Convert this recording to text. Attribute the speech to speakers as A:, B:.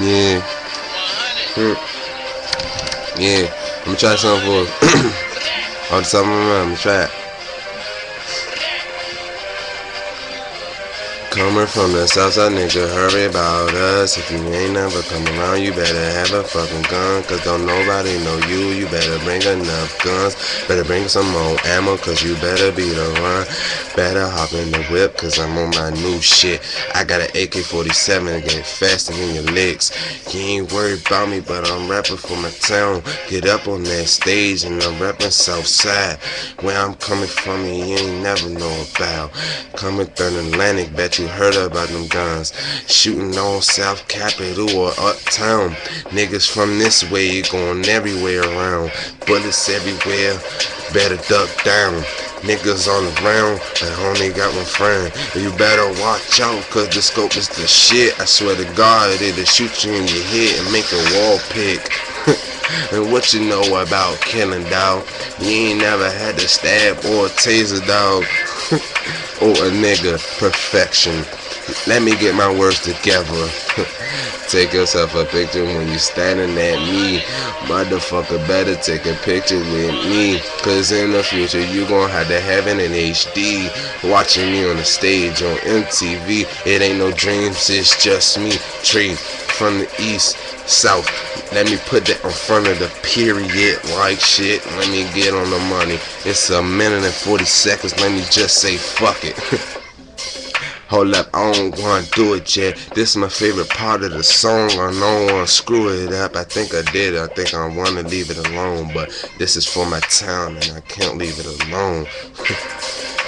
A: Yeah. Hmm. Yeah. I'm gonna try something for us. All the time I'm gonna try it. Coming from the south side, nigga, hurry about us. If you ain't never come around, you better have a fucking gun. Cause don't nobody know you. You better bring enough guns. Better bring some more ammo, cause you better be the one. Better hop in the whip, cause I'm on my new shit. I got an AK 47 get faster than your legs. You ain't worried about me, but I'm rapping for my town. Get up on that stage, and I'm rapping Southside. Where I'm coming from, you ain't never know about. Coming through the Atlantic, bet you you heard about them guns. Shooting on South Capitol or Uptown. Niggas from this way going everywhere around. Bullets everywhere. Better duck down. Niggas on the ground, I only got one friend. You better watch out, cause the scope is the shit. I swear to God, it'll shoot you in your head and make a wall pick. and what you know about killing, dog? You ain't never had to stab or taser, dog. or a nigga perfection. Let me get my words together. take yourself a picture when you standing at me. Motherfucker, better take a picture with me. Cause in the future, you gon' have to have it in HD. Watching me on the stage on MTV. It ain't no dreams, it's just me. Tree from the east, south. Let me put that in front of the period like shit. Let me get on the money. It's a minute and 40 seconds. Let me just say fuck it. Hold up, I don't wanna do it yet. This is my favorite part of the song. I don't wanna screw it up. I think I did. I think I wanna leave it alone. But this is for my town and I can't leave it alone.